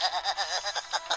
ha ha ha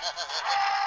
Ha ha ha ha!